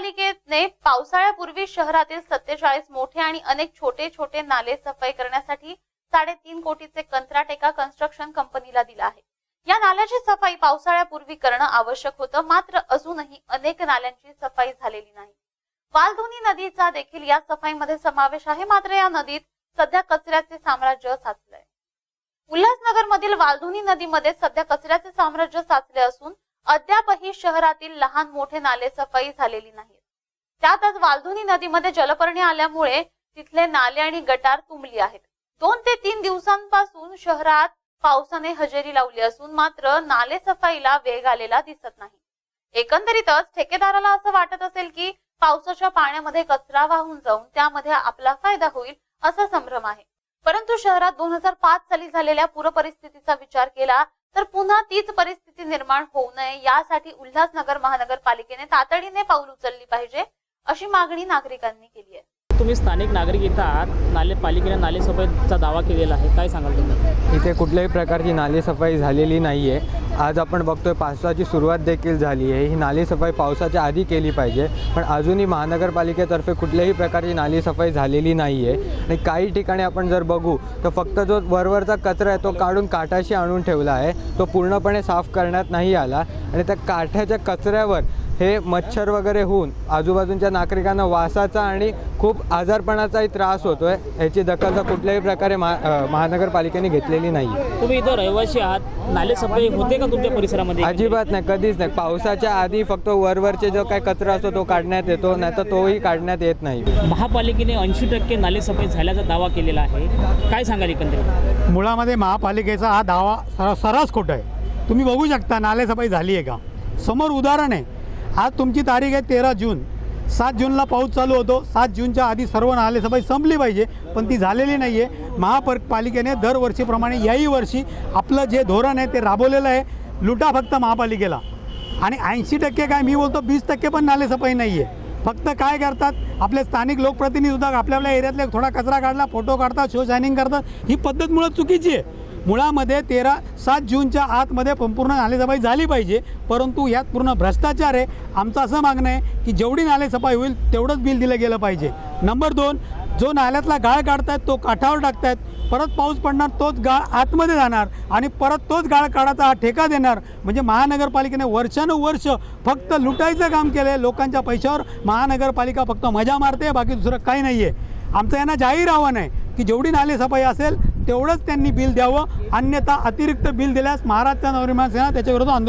महापालिकेने पावसाळ्यापूर्वी शहरातील सत्तेचाळीस मोठे आणि अनेक छोटे छोटे नाले सफाई करण्यासाठी साडेतीन कोटीचे कंत्राट एका कन्स्ट्रक्शन कंपनीला दिला आहे. या नाल्याची सफाई पावसाळ्यापूर्वी करणं आवश्यक होतं मात्र अजूनही अनेक नाल्यांची सफाई झालेली नाही. वालधुनी नदीचा देखील या सफाईमध्ये समावेश आहे मात्र या नदीत सध्या कचऱ्याचे साम्राज्य साचलंय. उल्हासनगर मधील वालधुनी नदीमध्ये सध्या कचऱ्याचे साम्राज्य साचले असून अद्यापही शहरातील लहान मोठे नाले सफाई झालेली नाही त्यातच वालधुनी नदीमध्ये जलपर्णी आल्यामुळे तिथले नाले आणि गटार तुंबली आहेत. दोन ते तीन दिवसांपासून शहरात पावसाने हजेरी लावली असून मात्र नाले सफाईला वेग आलेला दिसत नाही. एकंदरीतच ठेकेदाराला असं वाटत असेल की पावसाच्या पाण्यामध्ये कचरा वाहून जाऊन त्यामध्ये आपला फायदा होईल असा संभ्रम आहे. परंतु शहरात दोन हजार पाच साली झालेल्या पूरपरिस्थितीचा विचार केला तर पुन्हा तीच परिस्थिती निर्माण होऊ नये यासाठी उल्हासनगर महानगरपालिकेने तातडीने पाऊल उचलली पाहिजे अशी मागणी नागरिकांनी केली आहे. तुम्ही स्थानिक नागरिक इथं आहात नाले पालिकेने नाले सफाईचा दावा केलेला आहे काय सांगाल तुम्ही? इथे कुठल्याही प्रकारची नालेसफाई झालेली नाही आहे आज आपण बघतोय पावसाची सुरुवात देखील झाली आहे. ही नालेसफाई पावसाच्या आधी केली पाहिजे पण अजूनही महानगरपालिकेतर्फे कुठल्याही प्रकारची नालेसफाई झालेली नाही आहे आणि काही ठिकाणी आपण जर बघू तर फक्त जो वरवरचा कचरा आहे तो काढून काठाशी आणून ठेवला आहे. तो पूर्णपणे साफ करण्यात नाही आला. आणि त्या काठ्याच्या कचऱ्यावर हे मच्छर वगैरे होऊन आजूबाजूच्या नागरिकांना वासाचा आणि खूप आजारपणाचाही त्रास होतोय. ह्याची दखल तर कुठल्याही प्रकारे महा महानगरपालिकेने घेतलेली नाही. तुम्ही इथं रहिवासी आहात. नाले सफाई होते का तुमच्या परिसरामध्ये? अजिबात नाही कधीच नाही. पावसाच्या आधी फक्त वरवरचे जो काय कचरा असतो तो काढण्यात येतो नाही तर तोही काढण्यात येत नाही. महापालिकेने ऐंशी टक्के नाले सफाई झाल्याचा दावा केलेला आहे. काय सांगाल एकंदरीत? मुळामध्ये महापालिकेचा हा दावा सर सर्रास खोटा आहे. तुम्ही बघू शकता नालेसफाई झाली आहे का? समोर उदाहरण आहे. आज तुमची तारीख आहे तेरा जून. सात जूनला पाऊस चालू होतो. सात जूनच्या आधी सर्व नालेसफाई संपली पाहिजे पण ती झालेली नाही आहे महापालिकेने दरवर्षीप्रमाणे याही वर्षी आपलं जे धोरण आहे ते राबवलेलं आहे. लुटा फक्त महापालिकेला. आणि ऐंशी टक्के काय मी बोलतो वीस टक्के पण नालेसफाई नाही आहे फक्त काय करतात आपले स्थानिक लोकप्रतिनिधीसुद्धा आपल्या आपल्या एरियातले थोडा कचरा काढला फोटो काढतात शो शायनिंग करतात. ही पद्धत मुळात चुकीची आहे. मुळामध्ये तेरा सात जूनच्या आतमध्ये संपूर्ण नालेसफाई झाली पाहिजे. परंतु यात पूर्ण भ्रष्टाचार आहे. आमचं असं मागणं आहे की जेवढी नालेसफाई होईल तेवढंच बिल दिलं गेलं पाहिजे. नंबर दोन जो नाल्यातला गाळ काढतायत तो काठावर टाकतायत. परत पाऊस पडणार तोच गाळ आतमध्ये जाणार. आणि परत तोच गाळ काढायचा हा ठेका देणार. म्हणजे महानगरपालिकेने वर्षानुवर्ष फक्त लुटायचं काम केलं आहे लोकांच्या पैशावर महानगरपालिका फक्त मजा मारते बाकी दुसरं काही नाही आहे आमचं यांना जाहीर आव्हान आहे की जेवढी नालेसफाई असेल तेवढंच त्यांनी बिल द्यावं. अन्यथा अतिरिक्त बिल दिल्यास महाराष्ट्र नवनिर्माण सेना त्याच्याविरोधात आंदोलन